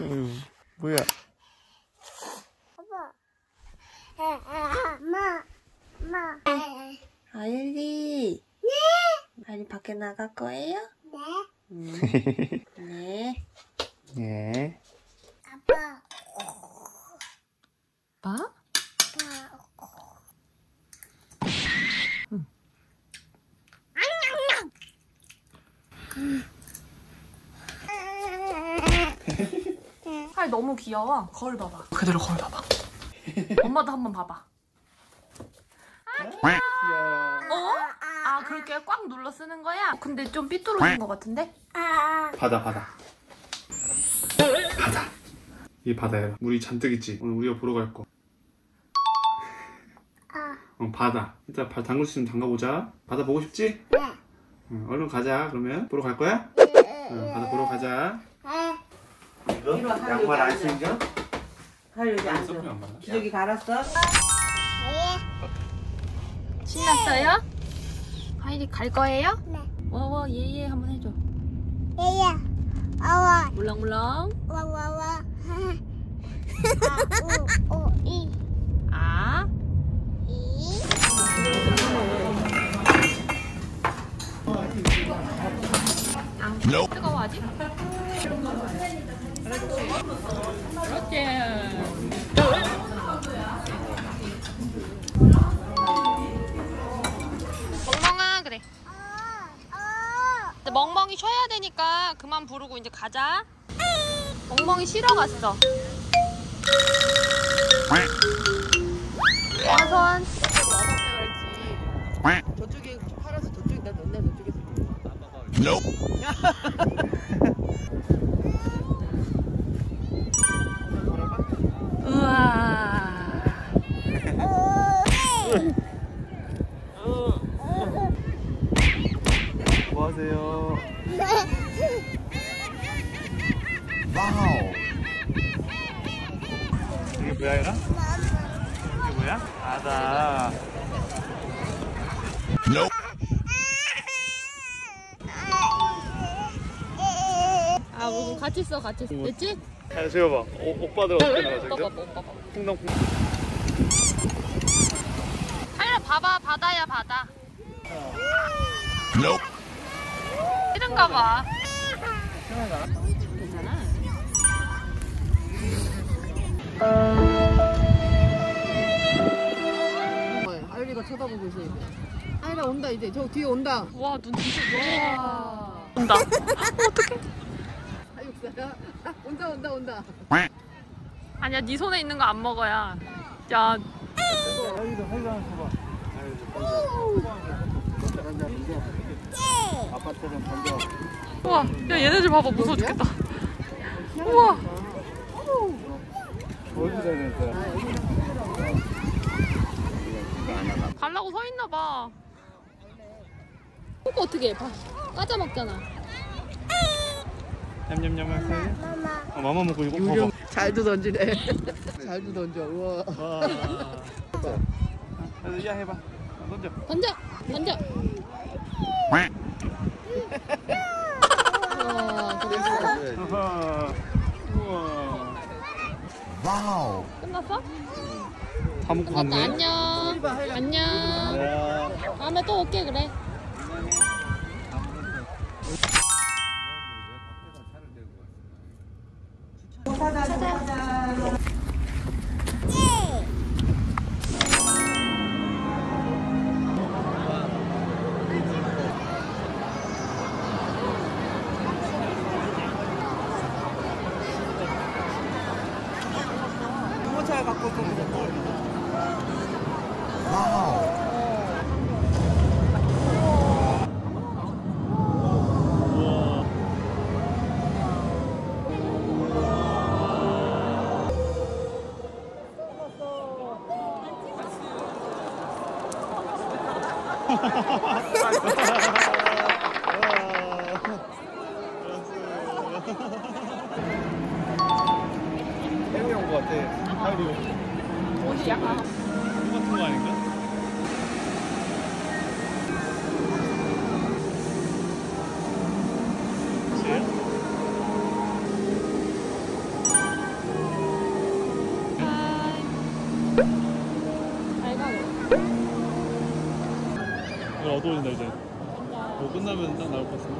응. 뭐야? 엄마, 엄마. 아일리. 아일리 밖에 나갈 거예요? 네, 음. 네. 예. 아빠, 봐? 아빠. 팔 너무 귀여워. 거울 봐봐. 그대로 거울 봐봐. 엄마도 한번 봐봐. 어? 아 그렇게 꽉 눌러 쓰는 거야? 근데 좀 삐뚤어진 것 같은데? 아, 바다 바다. 바다. 이 바다야. 물이 잔뜩 있지. 오늘 우리가 보러 갈 거. 아, 어 바다. 이따 발 담글 수 있으면 담가보자. 바다 보고 싶지? 네. 응, 얼른 가자. 그러면 보러 갈 거야? 네. 응, 바다 보러 가자. 아, 이거 이리 와, 하루 양말 안 여기 신겨? 하루 여기 앉아. 안 받아? 기저귀 갈았어? 신났어요? 하이리 갈 거예요? 네. 와와 예예 한번 해줘. 얘야, 아와, 물렁물렁. 와와와. 아, 우, 오, 이, 아. 이. 안 뜨거워 아직? 그렇지. 멍멍아 그래. 근데 멍멍이 쉬어야 되니까 그만 부르고 이제 가자. 멍멍이 쉬러 갔어. 와선. 저쪽에 팔아서 저쪽에다 넣나 저쪽에서 우 이게 뭐야 얘가? 이게 뭐야? 바다. 아, 우리 같이 써, 같이 써. 됐지? 야, 저거 봐. 오, 오빠들 어떻게 오빠 저기서? 봐봐, 오빠 봐봐. 풍덩 풍덩. 하이라 봐봐, 바다야, 바다. 싫은가 봐. 괜찮아. 뭐야 하율이가 쳐다보고 있어 하율아 온다 이제 저 뒤에 온다 와, 눈 진짜. 와. 온다. 어떡해. 하육사야 아, 온다 온다 온다 아니야, 네 손에 있는 거 안 먹어야. 야, 여기도 활랑 봐봐. 아빠처럼 던져. 우와. 야, 얘네들 봐봐, 무서워 죽겠다. 우와. 가려고 서 있나 봐. 이거 어떻게 해? 봐. 까자 먹잖아. 냠냠냠? 마마. 아, 마마 먹고 이거 봐봐. 잘도 던지네 잘도 던져 우와 와. 야 해봐. 아, 던져. 던져! 던져! 우와, 그랬어. 아하. 우와. 끝났어? 다 먹고 갔네. 안녕. 안녕. 와. 다음에 또 올게, 그래. 태우 형거 같아. 똑같은 거 아닌가? 그치?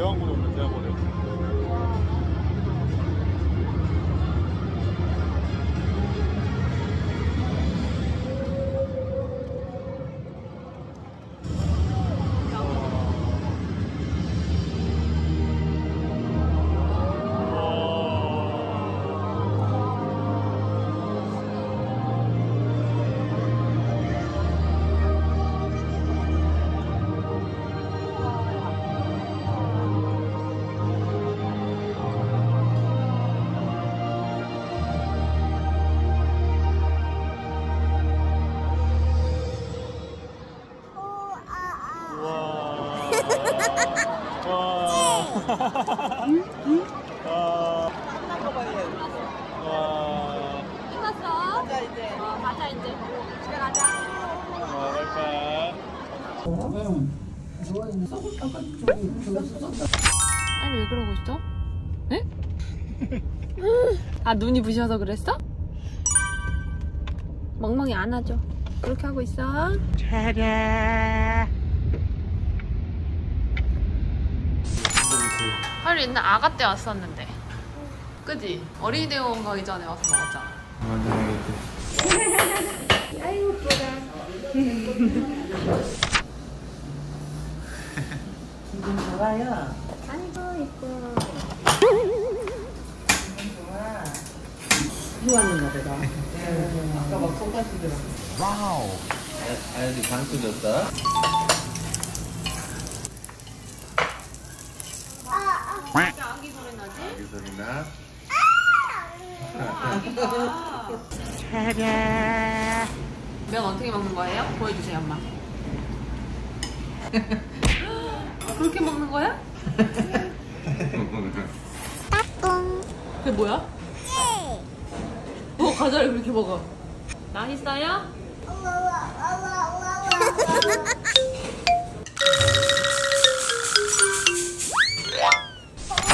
대왕고 와. 와. 와. 끝났어. 가자 이제. 어, 가자 이제. 집에 가자. 와, 바이바이. 아니 왜 그러고 있어? 네? 아 눈이 부셔서 그랬어? 멍멍이 안아줘. 그렇게 하고 있어. 하루 옛날 아가 때 왔었는데. 그지? 어린이 대공원 가기 전에 와서 먹었잖아. 아연이 장수 줬다. 아기 소리 나지? 여기 소리 나. 면 어떻게 먹는 거예요? 보여주세요, 엄마. 그렇게 먹는 거야? 그게 뭐야? 어, 과자를 그렇게 먹어. 맛있어요?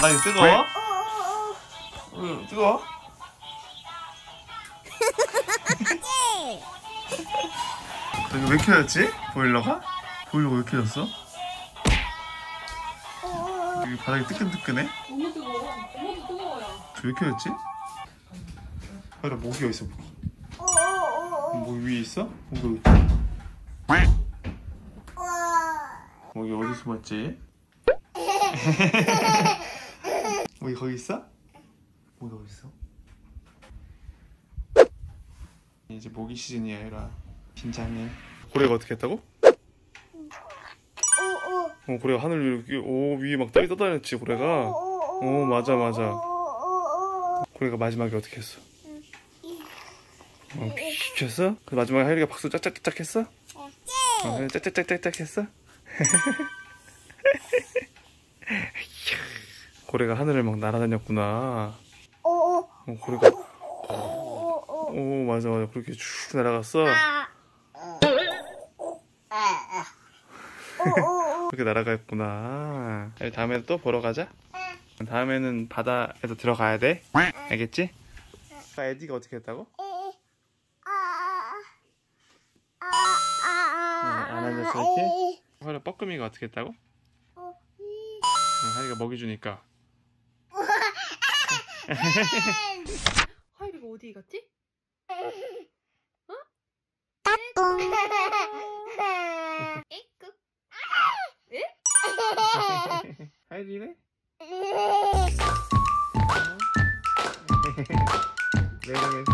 바닥이 뜨거워? 응, 뜨거워? 여기 왜 켜졌지? 보일러가? 보일러가 왜 켜졌어? 여기 바닥이 뜨끈뜨끈해? 너무 뜨거워. 엄마도 뜨거워요. 왜 켜졌지? 보일러 모기 어딨어 모기 어, 뭐 위에 있어? 어, 여기 어, 여기 어디 숨었지? 여기 거기 있어? 모기 어디 있어? 이제 모기 시즌이야 얘라 긴장해 고래가 어떻게 했다고? 오 오 어 고래가 하늘 위로 이렇게 오 위에 막 떠- 떠다녔지 고래가 오 맞아 맞아 고래가 마지막에 어떻게 했어? 어, 픽 했어? 그 마지막에 하율이가 박수 짝짝짝 했어? 어, 그래, 짝짝짝짝짝 했어? 고래가 하늘을 막 날아다녔구나. 오오 어, 고래가 오오 오 맞아 맞아 그렇게 쭉 날아갔어. 그렇게 날아갔구나. 다음에 또 보러 가자. 다음에는 바다에서 들어가야 돼. 알겠지? 에디가 어떻게 했다고? 안 앉았어 이렇게? 하율이 뻐끔이가 어떻게 했다고? 응, 하율이가 먹이 주니까. 아, 하율이가 어디 갔지? 어? 까꿍. 에이쿠. 에? 하율이래? 왜 그랬어?